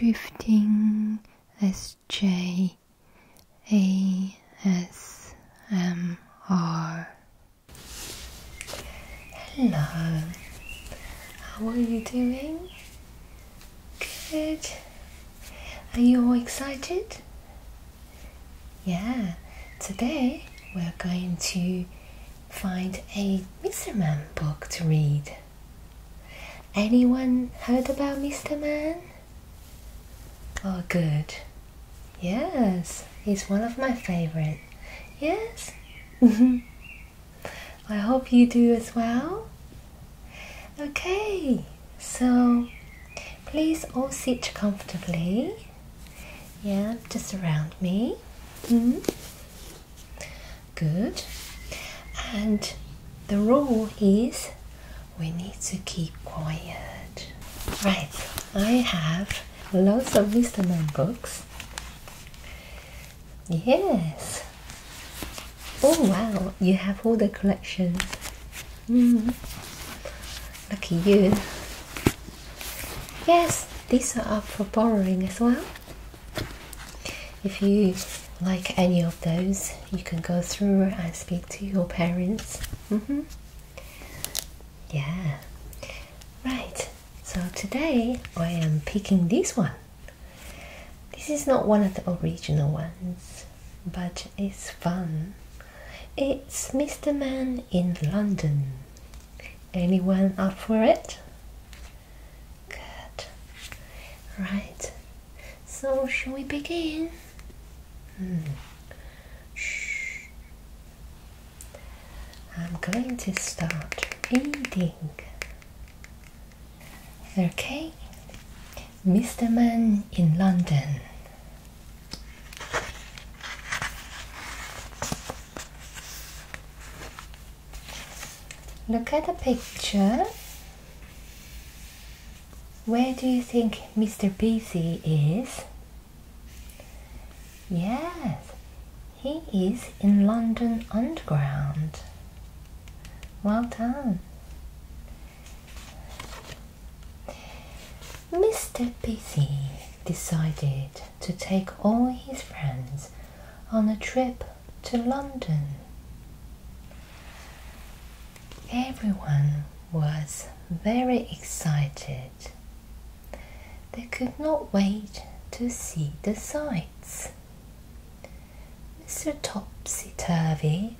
Drifting S J A S M R. Hello, how are you doing? Good. Are you all excited? Yeah, today we're going to find a Mr. Man book to read. Anyone heard about Mr. Man? Oh, good. Yes, he's one of my favorite. Yes? I hope you do as well. Okay, so please all sit comfortably. Yeah, just around me. Mm -hmm. Good. And the rule is we need to keep quiet. Right, I have lots of Mr. Man books. Yes. Oh wow, you have all the collections. Mm. Lucky you. Yes, these are up for borrowing as well. If you like any of those, you can go through and speak to your parents. Mm -hmm. Yeah. Right. So today I am picking this one. This is not one of the original ones, but it's fun. It's Mr. Man in London. Anyone up for it? Good. Right. So, shall we begin? Hmm. Shh. I'm going to start reading. Okay. Mr. Man in London. Look at the picture. Where do you think Mr. Busy is? Yes, he is in London Underground. Well done. Mr. Busy decided to take all his friends on a trip to London. Everyone was very excited. They could not wait to see the sights. Mr. Topsy Turvy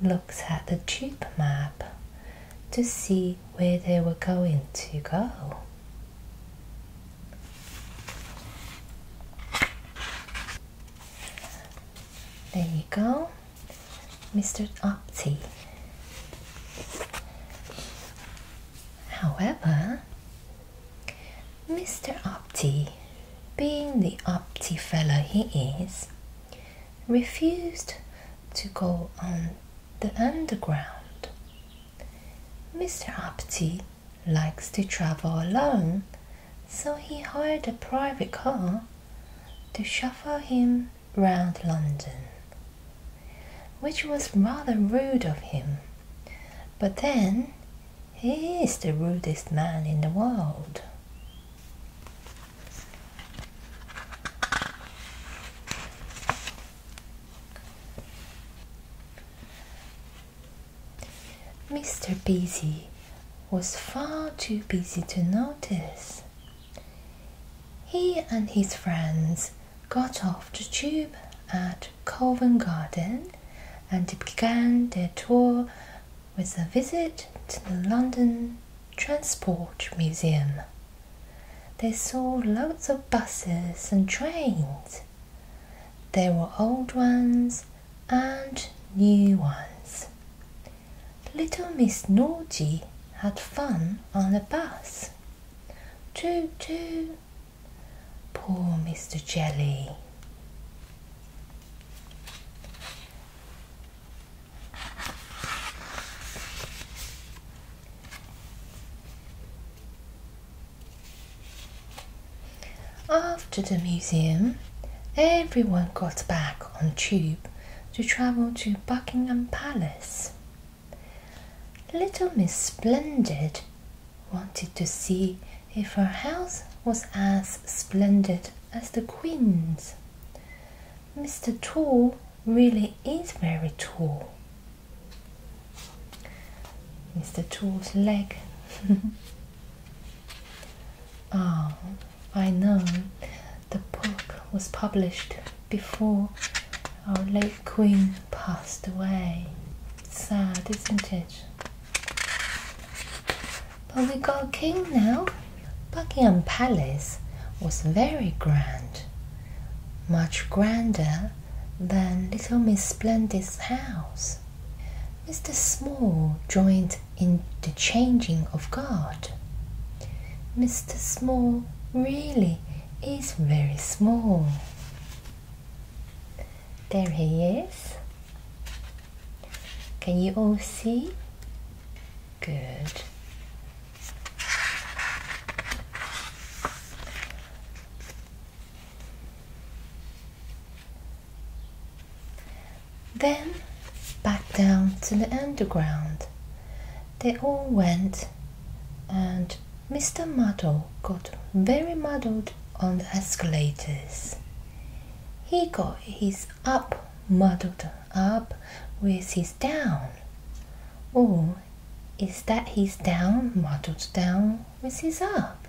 looked at the tube map to see where they were going to go. There you go, Mr. Uppity. However, Mr. Uppity, being the Uppity fellow he is, refused to go on the underground. Mr. Uppity likes to travel alone, so he hired a private car to chauffeur him round London, which was rather rude of him. But then, he is the rudest man in the world. Mr. Busy was far too busy to notice. He and his friends got off the tube at Covent Garden and began their tour with a visit to the London Transport Museum. They saw lots of buses and trains. There were old ones and new ones. Little Miss Naughty had fun on the bus. Toot toot. Poor Mr. Jelly. After the museum, everyone got back on tube to travel to Buckingham Palace. Little Miss Splendid wanted to see if her house was as splendid as the Queen's. Mr. Tall really is very tall. Mr. Tall's leg. Oh, I know the book was published before our late Queen passed away. Sad, isn't it? But we got a king now. Buckingham Palace was very grand, much grander than little Miss Splendid's house. Mr. Small joined in the changing of guard. Mr. Small really is very small. There he is. Can you all see? Good. Then back down to the underground. They all went, and Mr. Muddle got very muddled on the escalators. He got his up muddled up with his down. Or is that his down muddled down with his up?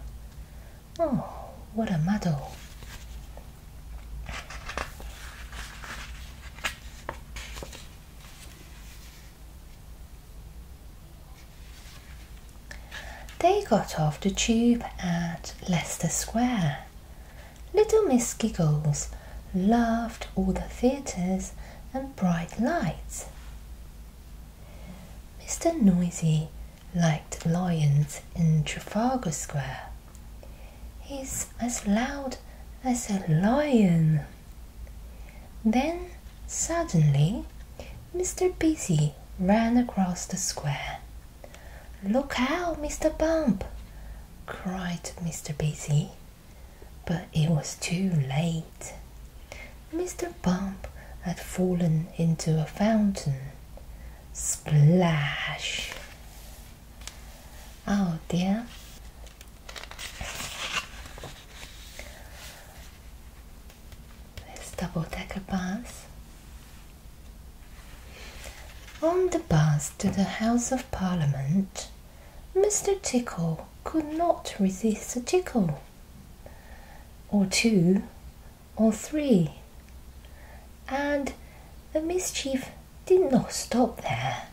Oh, what a muddle! They got off the tube at Leicester Square. Little Miss Giggles loved all the theatres and bright lights. Mr. Noisy liked lions in Trafalgar Square. He's as loud as a lion. Then suddenly Mr. Busy ran across the square. Look out, Mr. Bump! cried Mr. Busy. But it was too late. Mr. Bump had fallen into a fountain. Splash! Oh dear. Let's double decker bus. On the bus to the House of Parliament, Mr. Tickle could not resist a tickle, or two, or three, and the mischief did not stop there.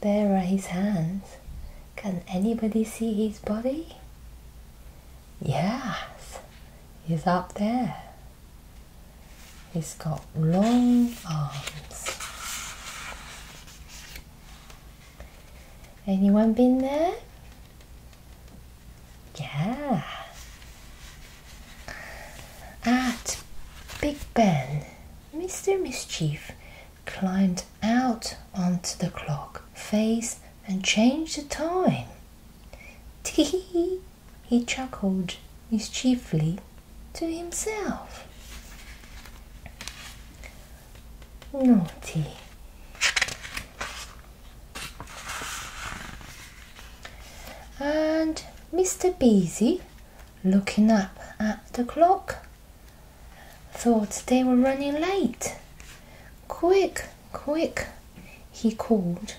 There are his hands. Can anybody see his body? Yes, he's up there. He's got long arms. Anyone been there? Yeah. At Big Ben, Mr. Mischief climbed out onto the clock face and changed the time. Tee he chuckled mischievously to himself. Naughty. and Mr. Busy, looking up at the clock, thought they were running late. Quick, quick, he called.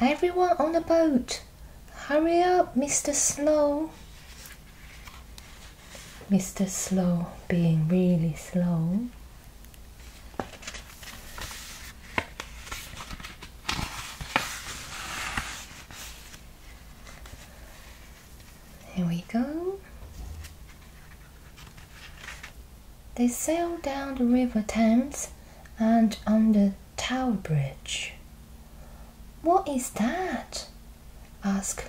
Everyone on the boat, hurry up, Mr. Slow. Mr. Slow being really slow. Here we go. They sailed down the River Thames and on the Tower Bridge. What is that? asked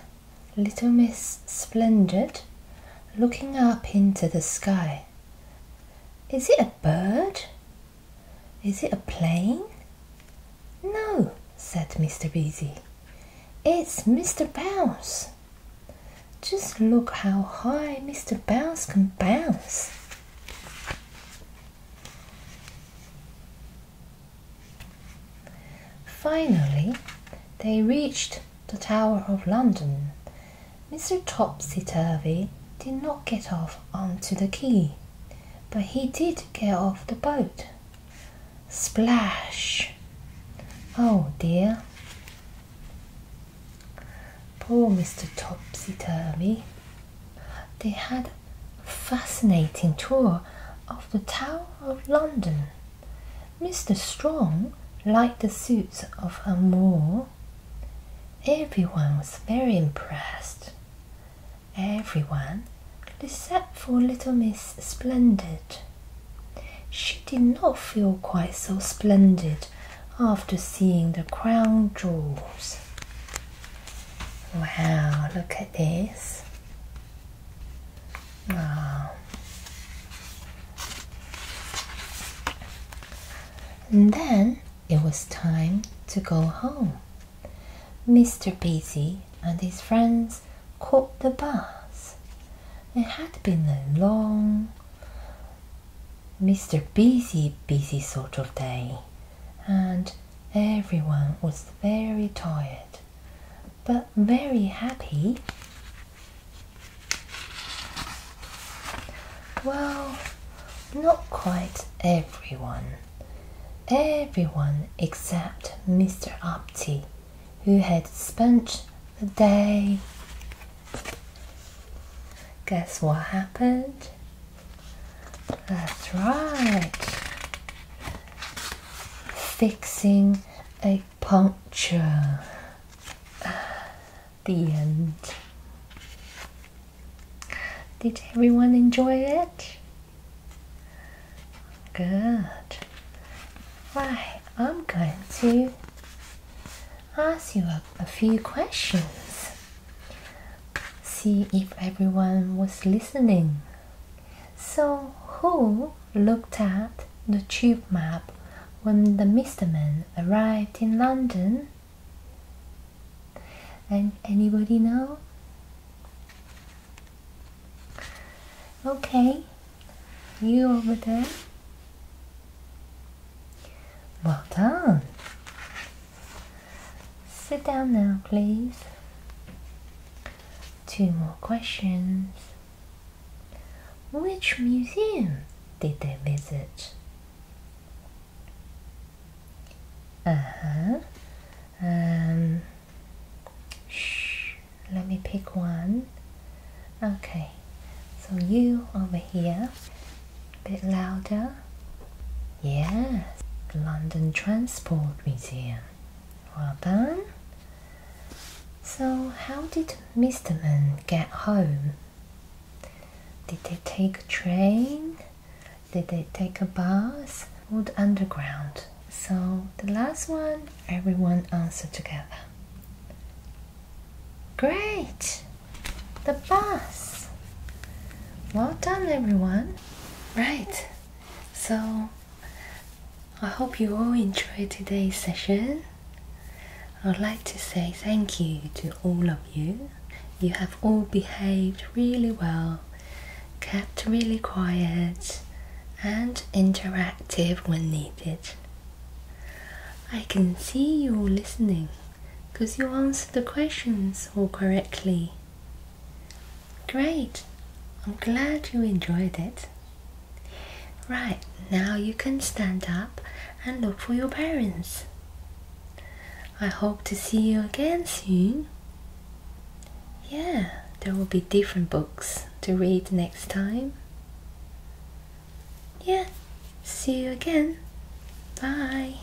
little Miss Splendid, looking up into the sky. Is it a bird? Is it a plane? No, said Mr. Busy. It's Mr. Bounce. Just look how high Mr. Bounce can bounce. Finally, they reached the Tower of London. Mr. Topsy Turvy did not get off onto the quay, but he did get off the boat. Splash! Oh dear. Poor Mr. Topsy Turvy. They had a fascinating tour of the Tower of London. Mr. Strong liked the suits of armour. Everyone was very impressed. Everyone except for little Miss Splendid. She did not feel quite so splendid after seeing the crown jewels. Wow, look at this. Wow. And then it was time to go home. Mr. Busy and his friends caught the bus. It had been a long, Mr. Busy, busy sort of day, and everyone was very tired, but very happy. Well, not quite everyone. Everyone except Mr. Uppity, who had spent the day. Guess what happened? That's right. Fixing a puncture. The end. Did everyone enjoy it? Good. Right, I'm going to ask you a, a few questions. See if everyone was listening. So, who looked at the tube map when the Mr. Man arrived in London? And anybody know? Okay, you over there. Well done. Sit down now, please. Two more questions. Which museum did they visit? Uh huh. Um, shh, let me pick one. Okay, so you over here, a bit louder. Yes, the London Transport Museum. Well done. So, how did Mr. Man get home? Did they take a train? Did they take a bus or the underground? So, the last one, everyone answered together. Great! The bus! Well done, everyone. Right, so I hope you all enjoyed today's session. I'd like to say thank you to all of you. You have all behaved really well, kept really quiet, and interactive when needed. I can see you all listening because you answered the questions all correctly. Great! I'm glad you enjoyed it. Right, now you can stand up and look for your parents. I hope to see you again soon. Yeah, there will be different books to read next time. Yeah, see you again. Bye.